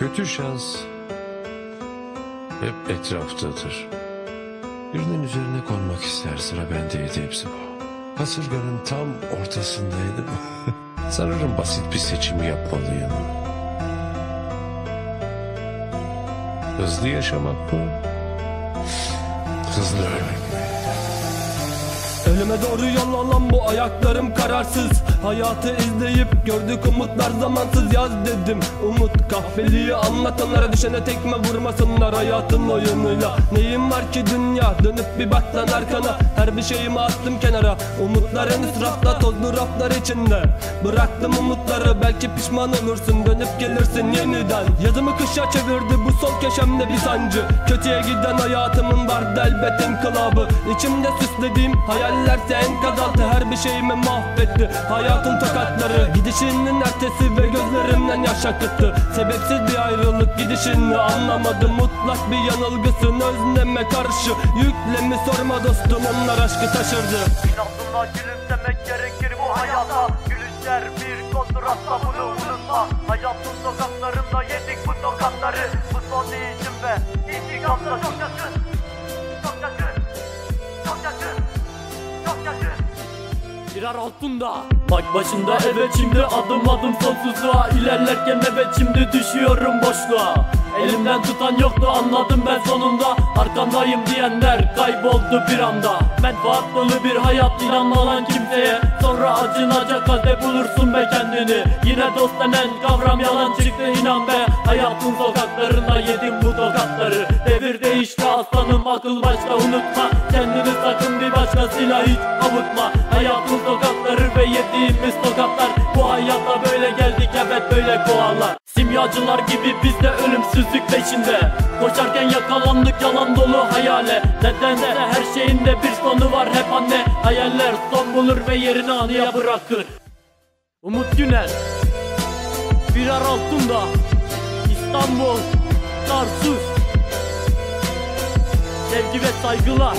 Kötü şans hep etraftadır. Birinin üzerine konmak ister sıra bendeydi hepsi bu. Kasırganın tam ortasındaydım. Sanırım basit bir seçim yapmalıyım. Hızlı yaşamak mı? Hızlı ölmek? Ölüme doğru yol alan bu ayaklarım kararsız. Hayatı izleyip gördük umutlar zamansız. Yaz dedim Umut kahveliği anlatanlara düşene tekme vurmasınlar hayatın oyunuyla. Neyim var ki dünya? Dönüp bir baksan arkana. Her bir şeyimi attım kenara. Umutların israfta tozlu raflar içinde. Bıraktım umutları belki pişman olursun. Dönüp gelirsin yeniden. Yazımı kışa çevirdi bu sol köşemde bir sancı. Kötüye giden hayatımın vardı elbet inkılabı. İçimde süslediğim hayallerse enkaz altı Her bir şeyimi mahvetti. Hayatın tokatları Gidişinin ertesi ve gözlerimden yaş akıttı. Sebepsiz bir ayrılık gidişini anlamadım Mutlak bir yanılgısın. Özleme karşı Yüklemi sorma dostum onlar aşkı taşırdı. İnatına gülümsemek gerekir bu hayata. Gülüşler bir kontrasta bunu unutma Hayatın sokaklarında yedik bu tokatları. Bu son değişim ve intikamda Birer altında. Bak başında evet şimdi adım adım sonsuzluğa ilerlerken evet şimdi düşüyorum boşluğa. Elimden tutan yoktu anladım ben sonunda. Arkandayım diyenler kayboldu bir anda. Menfaat dolu bir hayat inanma lan kimseye. Sonra acınacak halde bulursun be kendini. Yine dost denen kavram yalan çıktı inan be. Hayatın sokaklarında yedim bu tokatları. Devir değişti aslanım akıl başta unutma başkasıyla hiç avutma. Hayatın sokakları ve yediğimiz tokatlar. Bu hayata böyle geldik evet böyle kovalar Simyacılar gibi biz de ölümsüzlük peşinde. Koşarken yakalandık yalan dolu hayale. Nedense her şeyin de bir sonu var hep anne. Hayaller son bulur ve yerini anıya bırakır. Umut Güner Birer altında. İstanbul Tarsus Sevgi ve saygılar